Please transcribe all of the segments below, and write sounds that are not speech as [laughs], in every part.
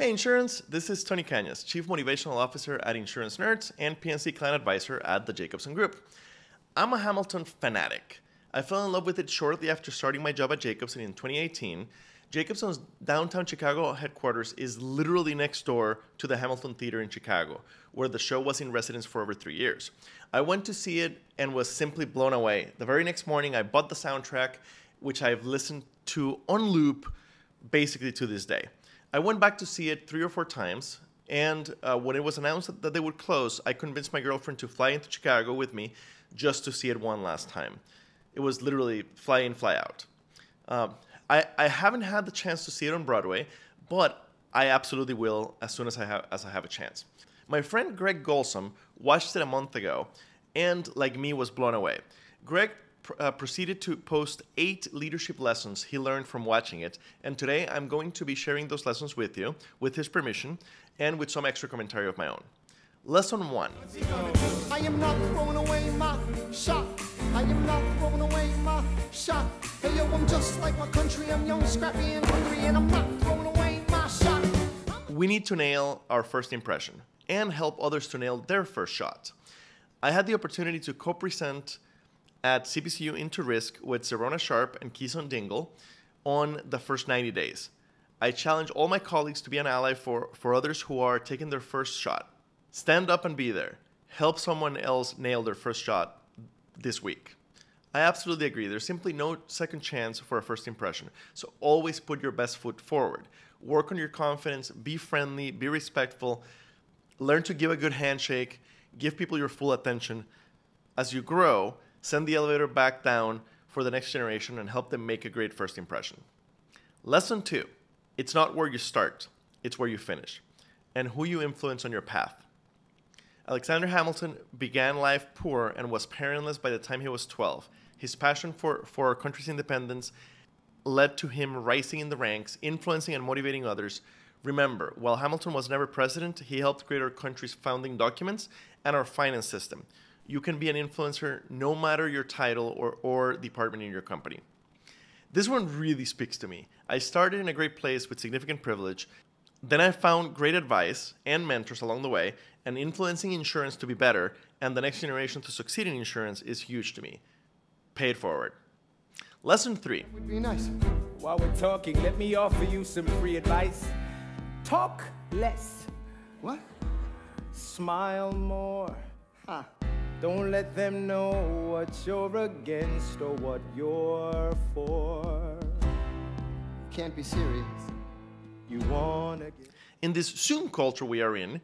Hey Insurance, this is Tony Cañas, Chief Motivational Officer at Insurance Nerds and P&C Client Advisor at the Jacobson Group. I'm a Hamilton fanatic. I fell in love with it shortly after starting my job at Jacobson in 2018. Jacobson's downtown Chicago headquarters is literally next door to the Hamilton Theater in Chicago, where the show was in residence for over three years. I went to see it and was simply blown away. The very next morning, I bought the soundtrack, which I've listened to on loop basically to this day. I went back to see it three or four times, and uh, when it was announced that they would close, I convinced my girlfriend to fly into Chicago with me just to see it one last time. It was literally fly in, fly out. Um, I, I haven't had the chance to see it on Broadway, but I absolutely will as soon as I have as I have a chance. My friend Greg Golsom watched it a month ago, and like me, was blown away. Greg uh, proceeded to post eight leadership lessons he learned from watching it, and today I'm going to be sharing those lessons with you, with his permission, and with some extra commentary of my own. Lesson one. I am not throwing away my shot. I am not throwing away my shot. Hey yo, I'm just like my country. I'm young, scrappy, and hungry, and I'm not throwing away my shot. We need to nail our first impression and help others to nail their first shot. I had the opportunity to co present at CPCU Into Risk with Zerona Sharp and Kison Dingle on the first 90 days. I challenge all my colleagues to be an ally for, for others who are taking their first shot. Stand up and be there. Help someone else nail their first shot this week. I absolutely agree. There's simply no second chance for a first impression. So always put your best foot forward. Work on your confidence, be friendly, be respectful, learn to give a good handshake, give people your full attention. As you grow, send the elevator back down for the next generation and help them make a great first impression. Lesson two it's not where you start, it's where you finish, and who you influence on your path. Alexander Hamilton began life poor and was parentless by the time he was 12. His passion for, for our country's independence led to him rising in the ranks, influencing and motivating others. Remember, while Hamilton was never president, he helped create our country's founding documents and our finance system you can be an influencer no matter your title or, or department in your company. This one really speaks to me. I started in a great place with significant privilege. Then I found great advice and mentors along the way, and influencing insurance to be better and the next generation to succeed in insurance is huge to me. Pay it forward. Lesson three. Would be nice. While we're talking, let me offer you some free advice. Talk less. What? Smile more. Huh. Don't let them know what you're against or what you're for. Can't be serious. You wanna get... In this Zoom culture we are in,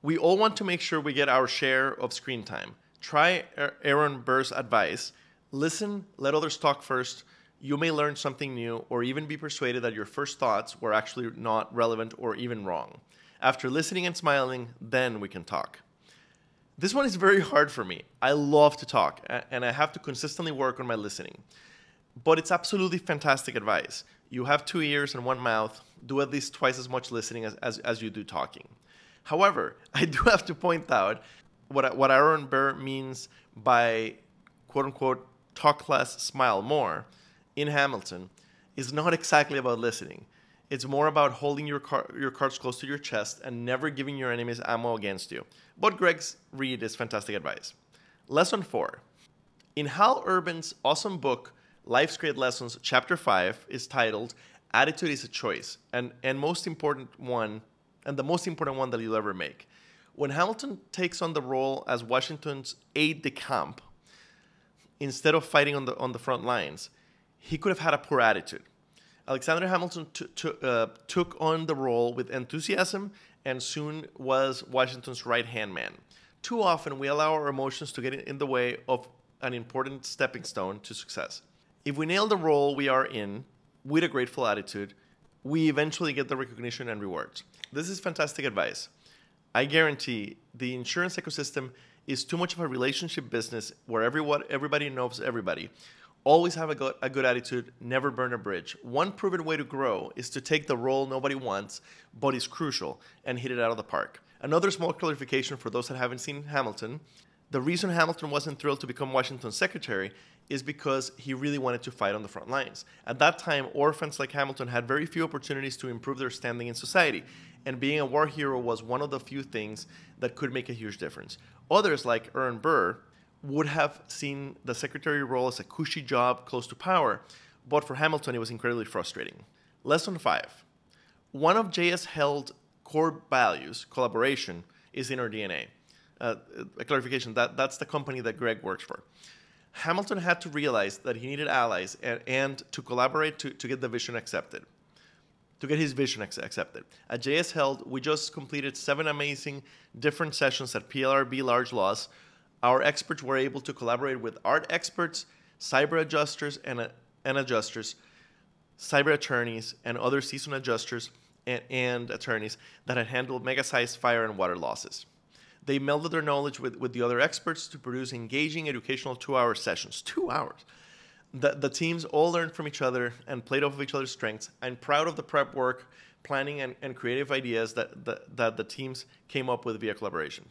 we all want to make sure we get our share of screen time. Try Aaron Burr's advice. Listen, let others talk first. You may learn something new or even be persuaded that your first thoughts were actually not relevant or even wrong. After listening and smiling, then we can talk. This one is very hard for me. I love to talk and I have to consistently work on my listening. But it's absolutely fantastic advice. You have two ears and one mouth. Do at least twice as much listening as, as, as you do talking. However, [laughs] I do have to point out what, what Aaron Burr means by quote unquote talk less, smile more in Hamilton is not exactly about listening. It's more about holding your, car- your cards close to your chest and never giving your enemies ammo against you. But Greg's read is fantastic advice. Lesson 4. In Hal Urban's awesome book, Life's Great Lessons, Chapter 5 is titled Attitude is a Choice, and, and most important one, and the most important one that you'll ever make. When Hamilton takes on the role as Washington's aide de camp, instead of fighting on the, on the front lines, he could have had a poor attitude Alexander Hamilton t- t- uh, took on the role with enthusiasm and soon was Washington's right hand man. Too often, we allow our emotions to get in the way of an important stepping stone to success. If we nail the role we are in with a grateful attitude, we eventually get the recognition and rewards. This is fantastic advice. I guarantee the insurance ecosystem is too much of a relationship business where everyone, everybody knows everybody, Always have a good, a good attitude, never burn a bridge. One proven way to grow is to take the role nobody wants, but is crucial, and hit it out of the park. Another small clarification for those that haven't seen Hamilton the The reason Hamilton wasn't thrilled to become Washington's secretary is because he really wanted to fight on the front lines. At that time, orphans like Hamilton had very few opportunities to improve their standing in society, and being a war hero was one of the few things that could make a huge difference. Others, like Aaron Burr, would have seen the secretary role as a cushy job close to power, but for Hamilton, it was incredibly frustrating. Lesson five one of JS Held core values, collaboration, is in our DNA. Uh, a clarification that that's the company that Greg works for. Hamilton had to realize that he needed allies and, and to collaborate to, to get the vision accepted, to get his vision accepted. At JS Held, we just completed seven amazing different sessions at PLRB Large Loss. Our experts were able to collaborate with art experts, cyber adjusters, and, and adjusters, cyber attorneys, and other seasoned adjusters and, and attorneys that had handled mega-sized fire and water losses. They melded their knowledge with, with the other experts to produce engaging educational two hour sessions. Two hours. The, the teams all learned from each other and played off of each other's strengths. I'm proud of the prep work, planning, and, and creative ideas that, that, that the teams came up with via collaboration.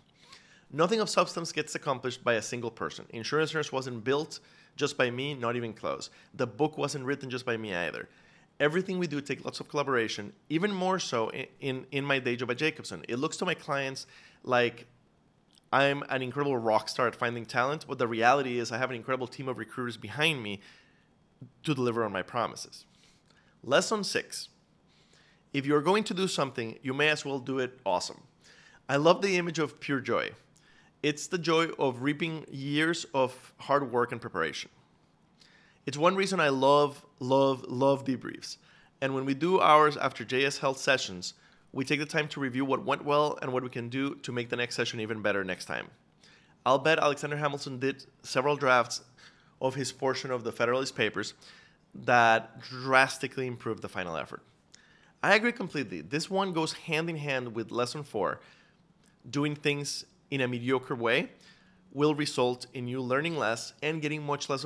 Nothing of substance gets accomplished by a single person. Insurance Nerds wasn't built just by me, not even close. The book wasn't written just by me either. Everything we do takes lots of collaboration, even more so in, in, in my day job at Jacobson. It looks to my clients like I'm an incredible rock star at finding talent, but the reality is I have an incredible team of recruiters behind me to deliver on my promises. Lesson six if you're going to do something, you may as well do it awesome. I love the image of pure joy. It's the joy of reaping years of hard work and preparation. It's one reason I love, love, love debriefs. And when we do ours after JS Held sessions, we take the time to review what went well and what we can do to make the next session even better next time. I'll bet Alexander Hamilton did several drafts of his portion of the Federalist Papers that drastically improved the final effort. I agree completely. This one goes hand in hand with lesson four. Doing things in a mediocre way will result in you learning less and getting much less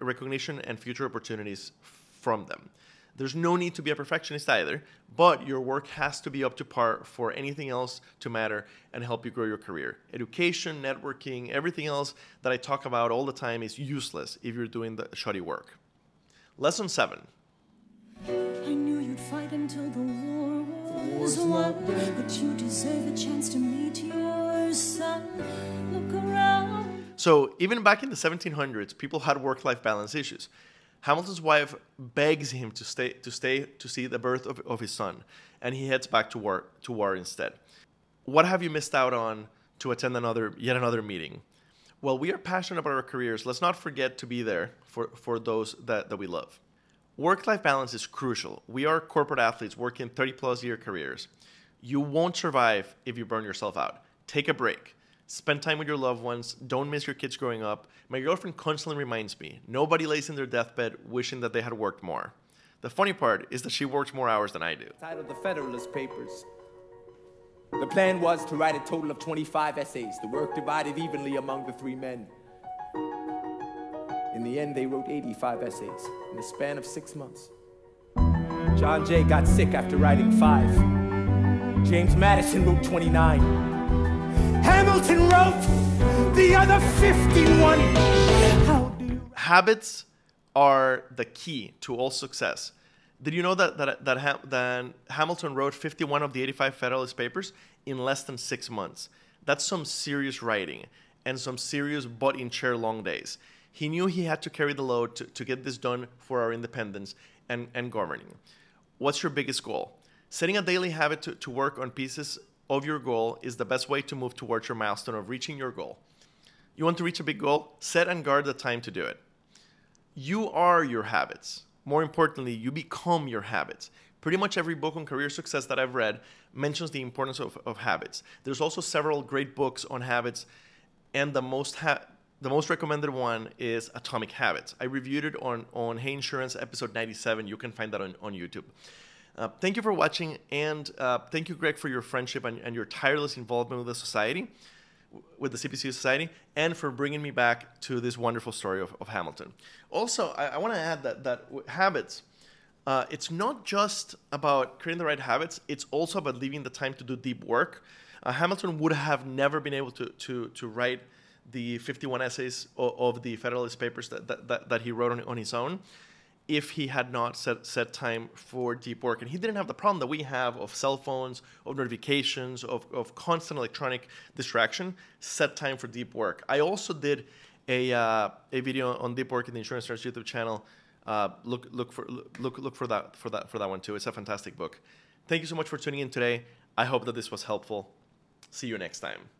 recognition and future opportunities from them. There's no need to be a perfectionist either, but your work has to be up to par for anything else to matter and help you grow your career. Education, networking, everything else that I talk about all the time is useless if you're doing the shoddy work. Lesson seven. I around. So, even back in the 1700s, people had work life balance issues. Hamilton's wife begs him to stay to stay to see the birth of, of his son, and he heads back to war to war instead. What have you missed out on to attend another yet another meeting? Well, we are passionate about our careers. Let's not forget to be there for, for those that, that we love. Work life balance is crucial. We are corporate athletes working 30 plus year careers. You won't survive if you burn yourself out. Take a break. Spend time with your loved ones. Don't miss your kids growing up. My girlfriend constantly reminds me nobody lays in their deathbed wishing that they had worked more. The funny part is that she works more hours than I do. Titled The Federalist Papers. The plan was to write a total of 25 essays, the work divided evenly among the three men. In the end, they wrote 85 essays in the span of six months. John Jay got sick after writing five. James Madison wrote 29. Hamilton wrote the other 51. Habits are the key to all success. Did you know that, that, that, ha- that Hamilton wrote 51 of the 85 Federalist Papers in less than six months? That's some serious writing and some serious butt in chair long days. He knew he had to carry the load to, to get this done for our independence and, and governing. What's your biggest goal? Setting a daily habit to, to work on pieces of your goal is the best way to move towards your milestone of reaching your goal. You want to reach a big goal? Set and guard the time to do it. You are your habits. More importantly, you become your habits. Pretty much every book on career success that I've read mentions the importance of, of habits. There's also several great books on habits, and the most ha- the most recommended one is Atomic Habits. I reviewed it on, on Hey Insurance episode 97. You can find that on, on YouTube. Uh, thank you for watching, and uh, thank you, Greg, for your friendship and, and, your tireless involvement with the society, with the CPC Society, and for bringing me back to this wonderful story of, of Hamilton. Also, I, I want to add that that habits, uh, it's not just about creating the right habits; it's also about leaving the time to do deep work. Uh, Hamilton would have never been able to to to write the 51 essays of, of the Federalist Papers that, that, that, that he wrote on, on his own if he had not set, set time for deep work. And he didn't have the problem that we have of cell phones, of notifications, of, of constant electronic distraction, set time for deep work. I also did a, uh, a video on deep work in the Insurance Nerds YouTube channel. Uh, look, look, for, look, look for, that, for, that, for that one too. It's a fantastic book. Thank you so much for tuning in today. I hope that this was helpful. See you next time.